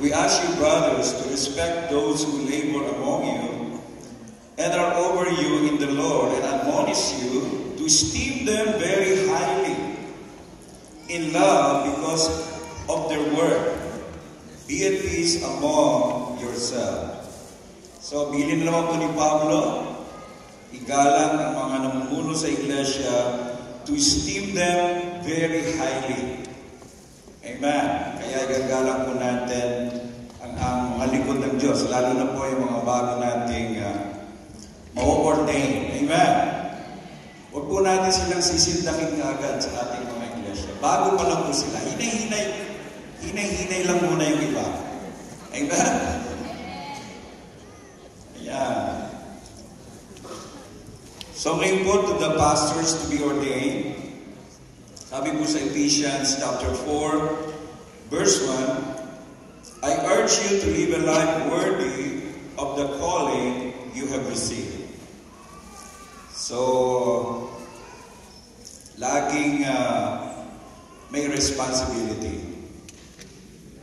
We ask you, brothers, to respect those who labor among you and are over you in the Lord and admonish you to esteem them very highly in love because of their work. Be at peace among yourselves. So, bilin naman po ni Pablo, igalang ang mga namumuno sa iglesia to esteem them very highly. Amen. Kaya gagalang po natin ang, ang mga likod ng Diyos, lalo na po yung mga bago nating uh, ma-ordain. Amen. Huwag po natin silang sisindakin kaagad sa ating mga iglesia. Bago pa lang po sila, hinay-hinay, lang muna yung iba. Amen. Ayan. So ngayon po to the pastors to be ordained, sabi po sa Ephesians chapter 4, verse 1, I urge you to live a life worthy of the calling you have received. So, laging uh, may responsibility.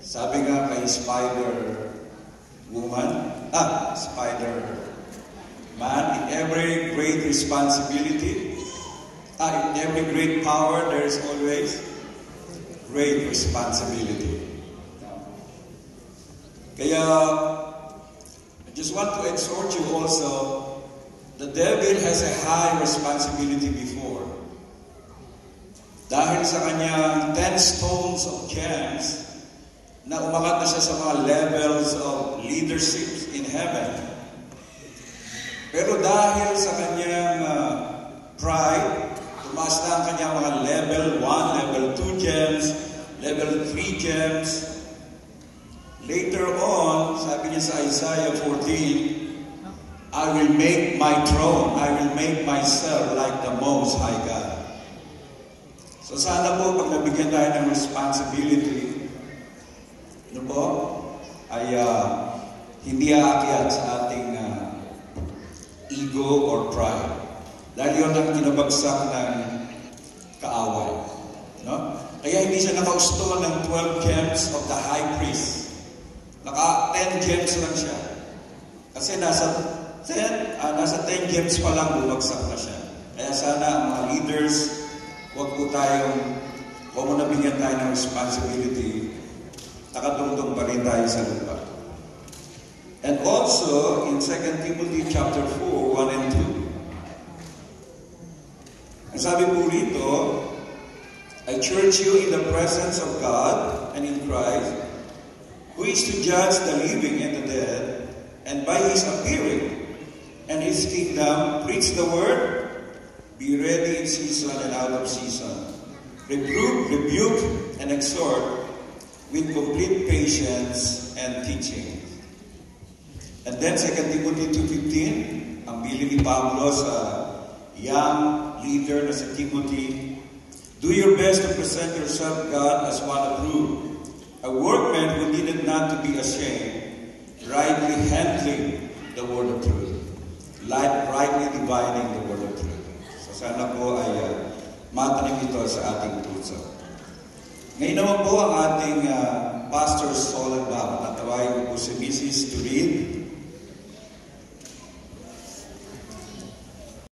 Sabi nga kay Spider Woman, ah, Spider Man, in every great responsibility, Ah, in every great power, there is always great responsibility. Kaya, I just want to exhort you also, the devil has a high responsibility before. Dahil sa kanyang 10 stones of gems, na umakat na siya sa mga levels of leadership in heaven. Pero dahil sa kanyang uh, pride, Tumaas na ang kanyang mga level 1, level 2 gems, level 3 gems. Later on, sabi niya sa Isaiah 14, I will make my throne, I will make myself like the Most High God. So sana po, pag nabigyan tayo ng responsibility, ano po, ay uh, hindi aakyat sa ating uh, ego or pride. Dahil yun ang kinabagsak ng kaaway. Kaya hindi siya nakausto ng 12 gems of the high priest. Naka 10 gems lang siya. Kasi nasa 10, uh, nasa 10 gems pa lang bumagsak na siya. Kaya sana mga leaders, huwag po tayong, huwag mo nabigyan tayo ng responsibility, nakatungtong pa rin tayo sa lupa. And also, in 2 Timothy chapter 4, 1 and 2, ang sabi po rito, I charge you in the presence of God and in Christ, who is to judge the living and the dead, and by his appearing and his kingdom, preach the word, be ready in season and out of season. Rebuke, rebuke, and exhort with complete patience and teaching. And then 2 Timothy 2.15, ang bili ni Pablo sa young leader na si Timothy, do your best to present yourself God as one approved, a workman who needed not to be ashamed, rightly handling the word of truth, rightly dividing the word of truth. So sana po ay uh, matanim ito sa ating puso. Ngayon naman po ang ating uh, Pastor Solid Bob.